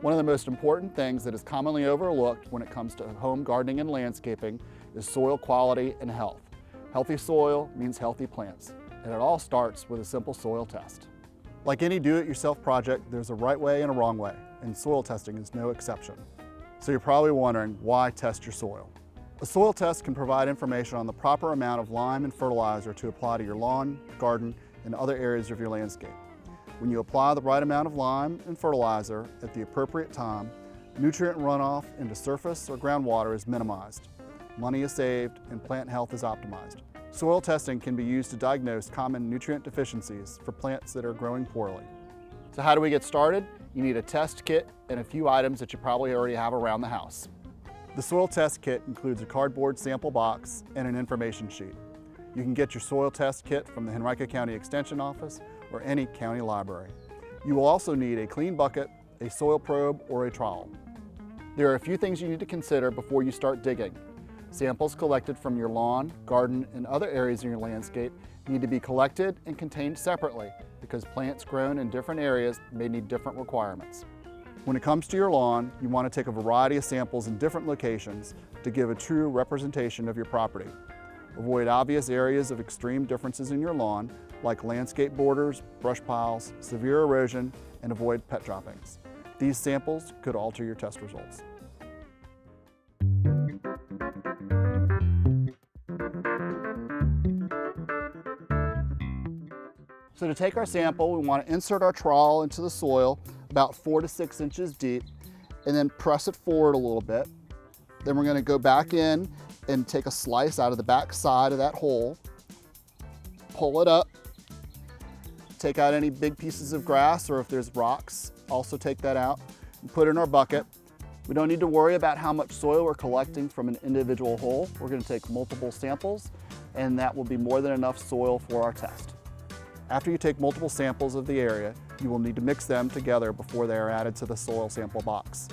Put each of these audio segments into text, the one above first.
One of the most important things that is commonly overlooked when it comes to home gardening and landscaping is soil quality and health. Healthy soil means healthy plants, and it all starts with a simple soil test. Like any do-it-yourself project, there's a right way and a wrong way, and soil testing is no exception. So you're probably wondering, why test your soil? A soil test can provide information on the proper amount of lime and fertilizer to apply to your lawn, garden, and other areas of your landscape. When you apply the right amount of lime and fertilizer at the appropriate time, nutrient runoff into surface or groundwater is minimized. Money is saved and plant health is optimized. Soil testing can be used to diagnose common nutrient deficiencies for plants that are growing poorly. So how do we get started? You need a test kit and a few items that you probably already have around the house. The soil test kit includes a cardboard sample box and an information sheet. You can get your soil test kit from the Henrico County Extension Office or any county library. You will also need a clean bucket, a soil probe, or a trowel. There are a few things you need to consider before you start digging. Samples collected from your lawn, garden, and other areas in your landscape need to be collected and contained separately because plants grown in different areas may need different requirements. When it comes to your lawn, you want to take a variety of samples in different locations to give a true representation of your property. Avoid obvious areas of extreme differences in your lawn, like landscape borders, brush piles, severe erosion, and avoid pet droppings. These samples could alter your test results. So to take our sample, we want to insert our trowel into the soil about four to six inches deep and then press it forward a little bit. Then we're going to go back in and take a slice out of the back side of that hole, pull it up, take out any big pieces of grass or if there's rocks, also take that out and put it in our bucket. We don't need to worry about how much soil we're collecting from an individual hole. We're going to take multiple samples and that will be more than enough soil for our test. After you take multiple samples of the area, you will need to mix them together before they are added to the soil sample box.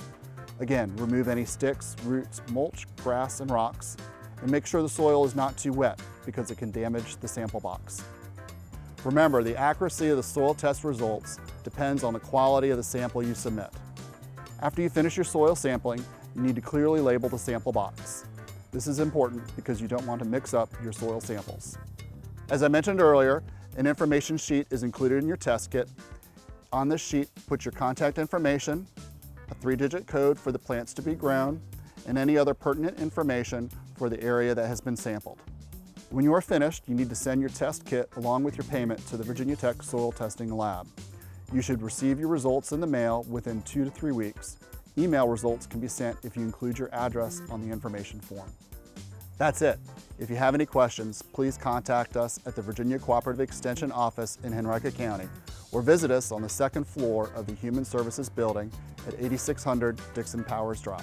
Again, remove any sticks, roots, mulch, grass, and rocks, and make sure the soil is not too wet because it can damage the sample box. Remember, the accuracy of the soil test results depends on the quality of the sample you submit. After you finish your soil sampling, you need to clearly label the sample box. This is important because you don't want to mix up your soil samples. As I mentioned earlier, an information sheet is included in your test kit. On this sheet, put your contact information, a three-digit code for the plants to be grown, and any other pertinent information for the area that has been sampled. When you are finished, you need to send your test kit along with your payment to the Virginia Tech Soil Testing Lab. You should receive your results in the mail within two to three weeks. Email results can be sent if you include your address on the information form. That's it. If you have any questions, please contact us at the Virginia Cooperative Extension Office in Henrico County or visit us on the second floor of the Human Services Building at 8600 Dixon Powers Drive.